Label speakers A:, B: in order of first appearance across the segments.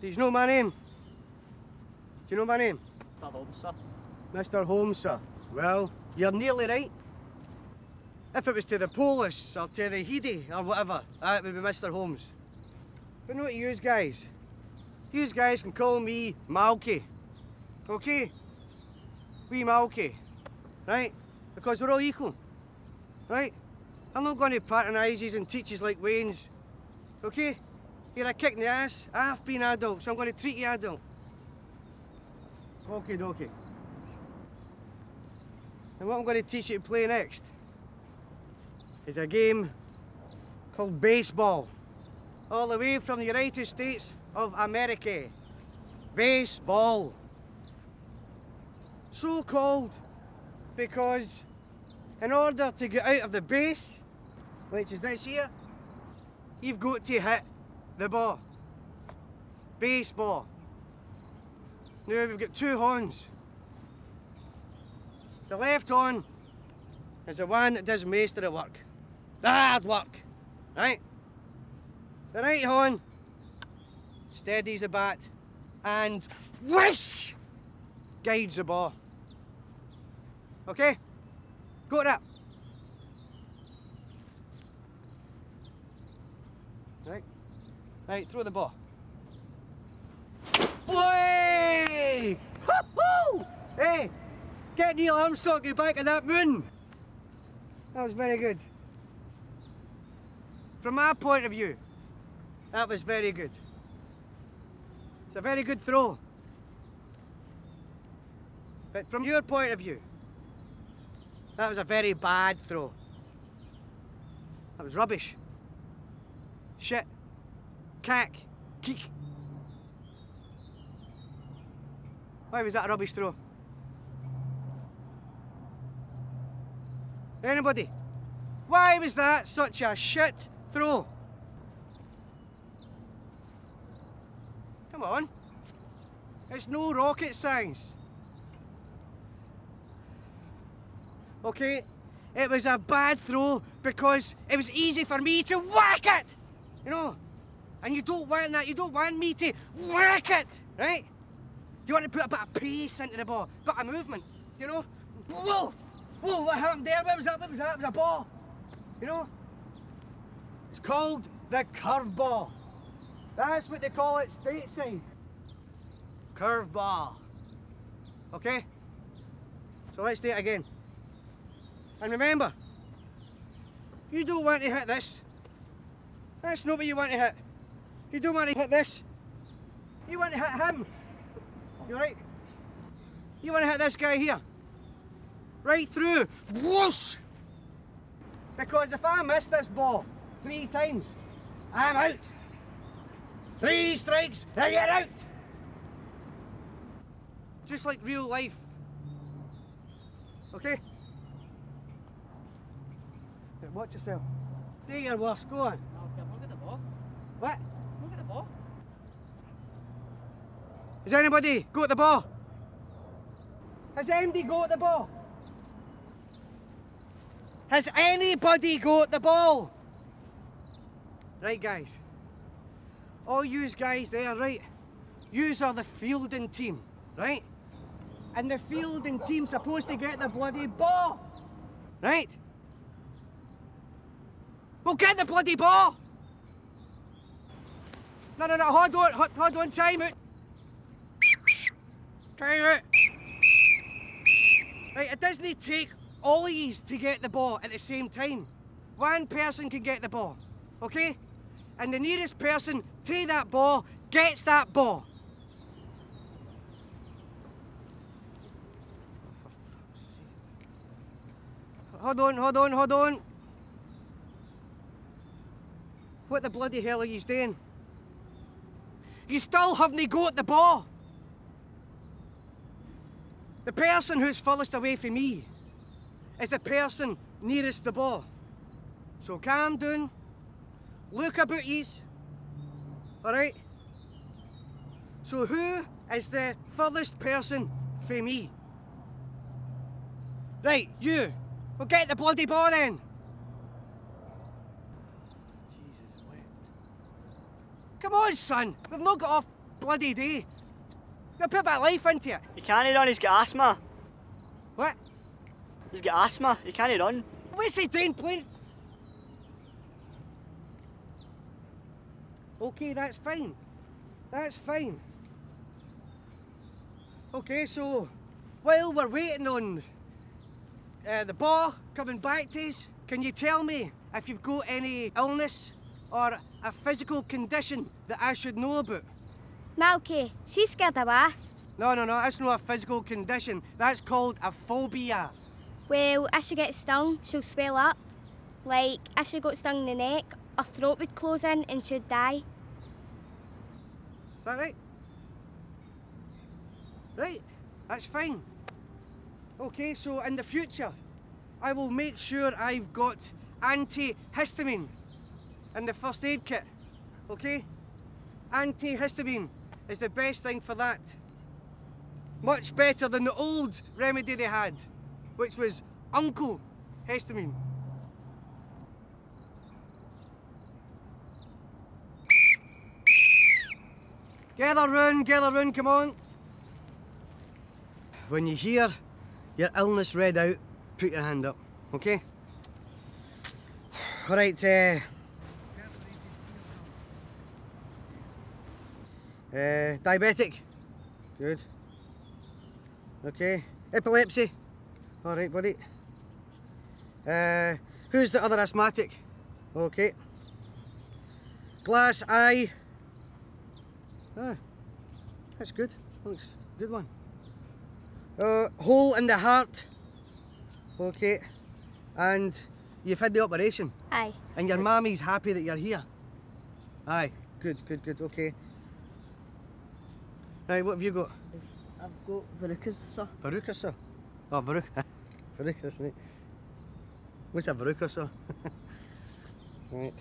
A: Do you know my name? Do you know my name?
B: Mr. Holmes, sir.
A: Mr. Holmes, sir. Well, you're nearly right. If it was to the Polish or to the Heedy or whatever, ah, that would be Mr. Holmes. But not you guys. You guys can call me Malky. Okay? We Malky. Right? Because we're all equal. Right? I'm not going to patronise and teach like Wayne's. Okay? You're a kick in the ass. I've been adult, so I'm going to treat you adult. Okay, dokie. And what I'm going to teach you to play next is a game called baseball. All the way from the United States of America. Baseball. So called because in order to get out of the base, which is this here, you've got to hit the ball. Baseball. Now we've got two horns. The left horn is the one that does most of the work. The hard work. Right? The right horn steadies the bat and whoosh guides the ball. Okay? Go it up. Right? Right, throw the ball. Boy! Hey, get Neil Armstrong back in that moon. That was very good. From my point of view, that was very good. It's a very good throw. But from your point of view, that was a very bad throw. That was rubbish. Shit. Cack. Keek. Why was that a rubbish throw? Anybody? Why was that such a shit throw? Come on. It's no rocket science. Okay? It was a bad throw because it was easy for me to whack it! You know? And you don't want that. You don't want me to whack it, right? You want to put a bit of pace into the ball, a bit of movement, you know? Whoa! Whoa, what happened there? What was that? What was that? It was a ball. You know? It's called the curveball. That's what they call it stateside. Curveball. Okay? So let's do it again. And remember, you don't want to hit this. That's not what you want to hit. You don't want to hit this. You want to hit him. You right? You want to hit this guy here. Right through. Whoosh! Because if I miss this ball three times, I'm out. Three strikes, and you're out. Just like real life. Okay? Watch yourself. Do your worst, go on.
B: Look at the ball.
A: What?
B: Look at the ball.
A: Has anybody got the ball? Has anybody got the ball? Has anybody got the ball? Right, guys. All yous guys there, right? Yous are the fielding team, right? And the fielding team's supposed to get the bloody ball, right? Well, get the bloody ball! No, no, no, hold on, hold, on, time out. Out. Right, it doesn't take all of yous to get the ball at the same time. One person can get the ball, okay? And the nearest person to that ball gets that ball. Hold on, hold on, hold on. What the bloody hell are you doing? You still haven't got the ball. The person who's furthest away from me is the person nearest the ball. So calm down, look about yous, alright? So who is the furthest person from me? Right, you. Well get the bloody ball then. Jesus wept. Come on, son. We've not got off bloody day. You put a bit of life into it.
C: He can't run, he's got asthma.
A: What?
C: He's got asthma, he can't run.
A: What's he doing playing? Okay, that's fine. That's fine. Okay, so while we're waiting on uh, the ball coming back to us, can you tell me if you've got any illness or a physical condition that I should know about?
D: Malky, she's scared of wasps.
A: No, no, no, that's not a physical condition. That's called a phobia.
D: Well, if she gets stung, she'll swell up. Like, if she got stung in the neck, her throat would close in and she'd die.
A: Is that right? Right, that's fine. Okay, so in the future, I will make sure I've got antihistamine in the first aid kit. Okay? Antihistamine is the best thing for that. Much better than the old remedy they had, which was Uncle Histamine. Gather round, gather round, come on. When you hear your illness read out, put your hand up, okay? All right, uh, uh, diabetic, good. Okay, epilepsy, all right, buddy. Uh, who's the other asthmatic? Okay. Glass eye. Ah, that's good. Looks good one. Uh, hole in the heart. Okay. And you've had the operation.
D: Aye.
A: And your mammy's happy that you're here. Aye. Good, good, good. Okay. Right, what have you got?
B: I've got verrucas, sir.
A: Veruca, sir? Oh, Veruca. Veruca, right. What's a Veruca, sir? right.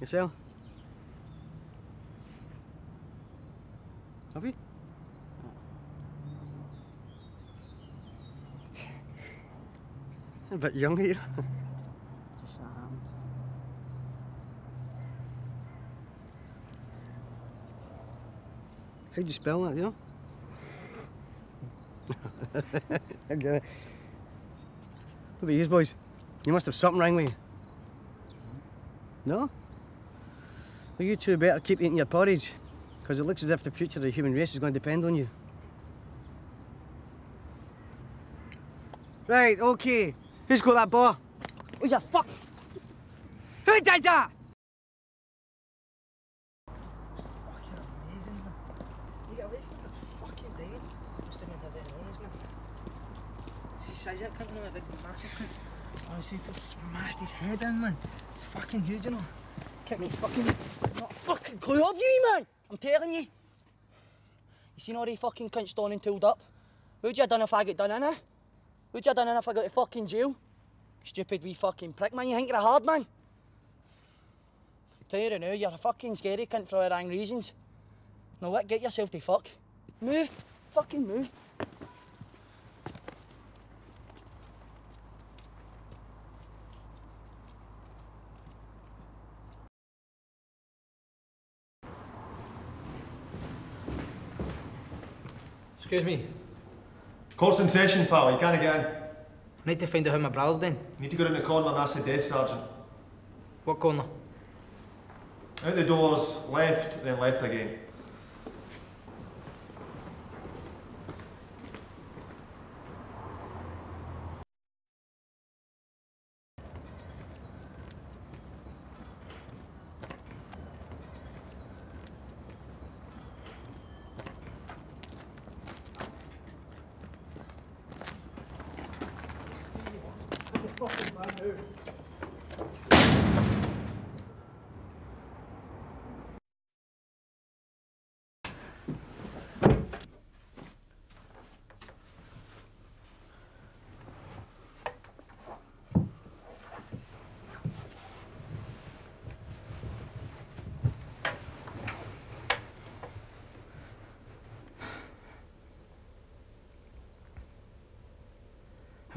A: Yourself? Have you? A bit young here. How'd you spell that, you know? I get it. What about you boys? You must have something wrong with you. No? Well, you two better keep eating your porridge, because it looks as if the future of the human race is going to depend on you. Right, okay. Who's got that ball? Oh, you fuck! Who did that?
B: fucking amazing, man. You get away from the fucking day. Just didn't have any honest, man. See, size that cunt, a big massive cunt. Honestly, if smashed his head in, man. It's fucking huge, you know. Kick me fucking. Not fucking clue of you, man. I'm telling you. You seen all the fucking cunts done and tooled up? What would you have done if I got done in, eh? What would you have done if I got to fucking jail? Stupid wee fucking prick, man. You think you're a hard man? Tell you now, you're a fucking scary cunt for all the wrong reasons. Now what, get yourself to fuck. Move. Fucking move.
E: Excuse me.
F: Court's in session, pal. You can't get in.
E: I need to find out how my brother's doing.
F: You need to go in the corner and ask the desk sergeant.
E: What corner?
F: Out the doors, left, then left again.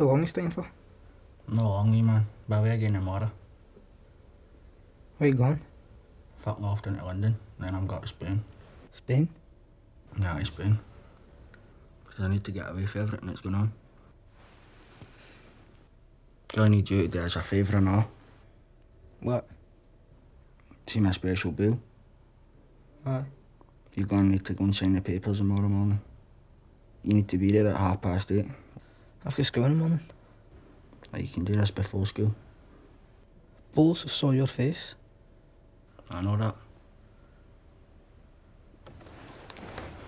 E: How long are you staying for?
G: No long wee man, but away again tomorrow.
E: Where you going?
G: Fuck off down to London, then I'm got to Spain.
E: Spain?
G: Yeah, it's been. Because I need to get away from everything that's going on. I need you to do us a favour now.
E: What?
G: See my special bill.
E: Aye.
G: You're going to need to go and sign the papers tomorrow morning. You need to be there at half past eight.
E: I've got school in the morning.
G: Like, you can do this before school.
E: Bulls saw your face.
G: I know that.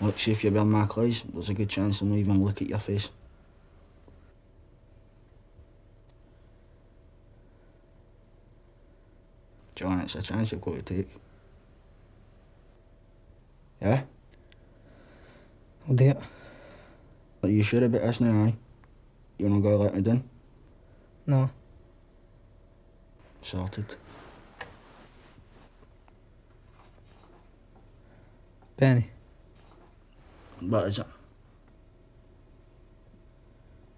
G: Look, see if you're wearing my clothes, there's a good chance they'll not even look at your face. John, it's a chance you've got to take. Yeah?
E: I'll do it.
G: Are you sure about this now, aye? You're not going to let me down?
E: No.
G: Sorted.
E: Benny,
G: What is it?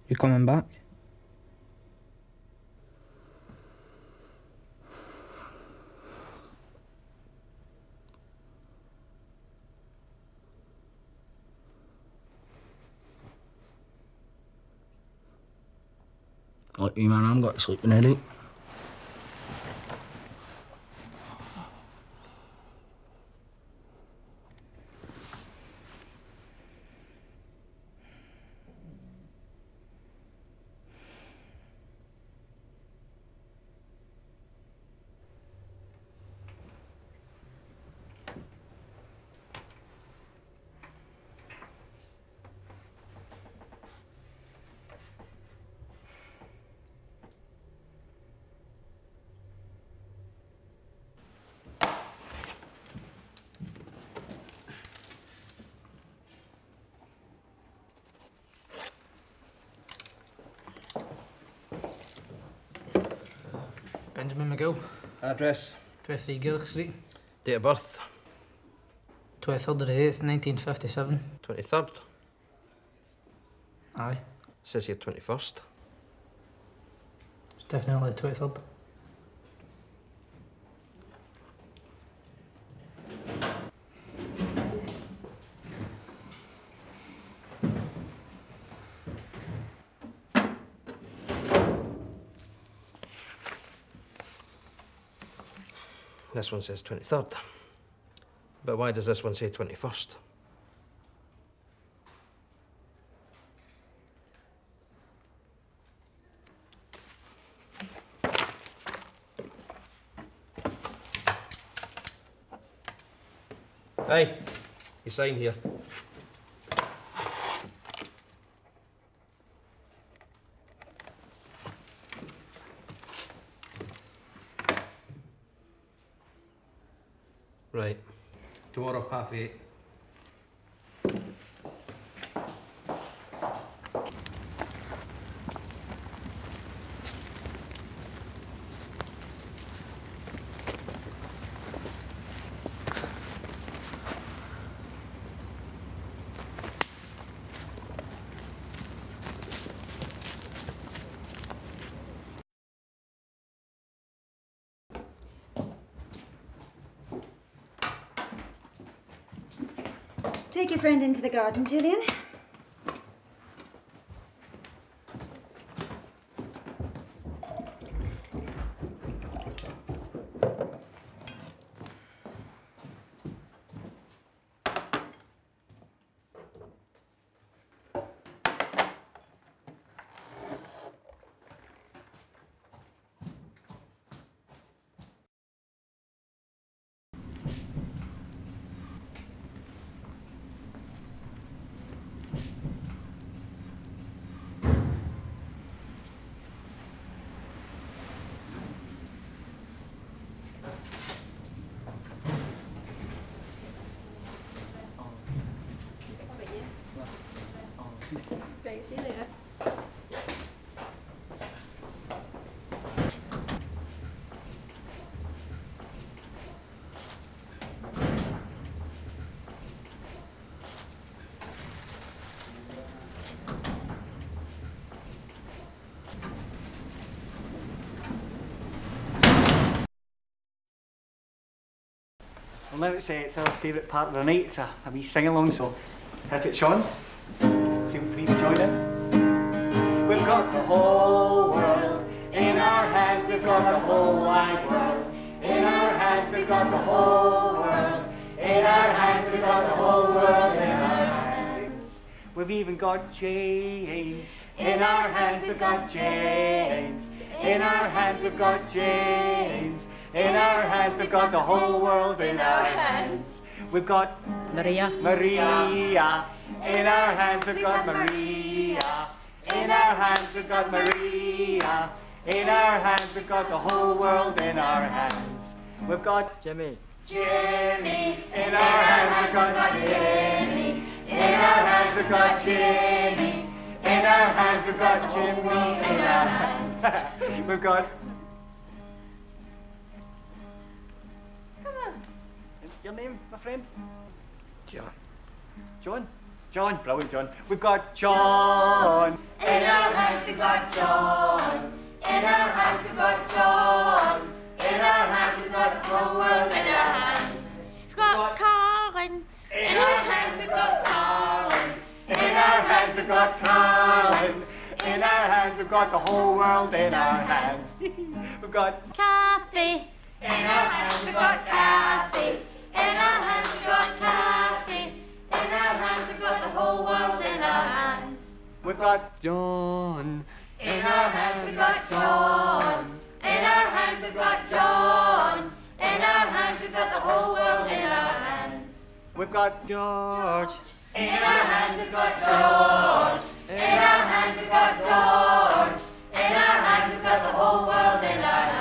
E: you coming back?
G: Look, you man, I'm got sleeping headache.
E: Benjamin McGill.
H: Address?
E: 23 Gillick Street.
H: Date of birth?
E: 23rd of the 8th, 1957.
H: 23rd?
E: Aye.
H: Says here 21st.
E: It's definitely 23rd.
H: This one says 23rd. But why does this one say 21st? Hey, you sign here. Right. Tomorrow,
I: Take your friend into the garden, Julian. Right, see you later.
J: Well, now it's, it's our favourite part of the night. It's a, a wee sing along, so Hit it, Sean. Join in. We've got the whole world in our hands. We've got the whole wide world in our hands. We've got the whole world in our hands. We've got the whole world in our hands. We've even got James in our hands. We've got James in our hands. We've got James in our hands. We've got the whole world in our hands. We've got
K: Maria.
J: Maria. In our hands we've got Maria. In our hands we've got Maria. In our hands we've got the whole world in our hands. We've got Jimmy. Jimmy. In our hands we've got Jimmy. In our hands we've got Jimmy. In our hands we've got Jimmy. In our hands we've got. Your name, my friend?
E: John.
J: John? John, brilliant, John. We've got John.
L: In our hands we've got John. In our hands we've got John. In our hands we've got the whole world in our hands.
D: We've got Colin.
L: In our hands we've got Colin.
J: In our hands we've got Colin. In our hands we've got the whole world in our hands. we've got
D: Kathy.
L: In our hands we've got Kathy. In our hands we've got Kathy. In our hands we've got the whole world in our hands.
J: we've got John.
L: In our hands we've got John. In our hands we've got John. In our hands we've got the whole world in our hands.
J: We've got George.
L: In our hands we've got George. In our hands we've got George. In our hands we've got the whole world in our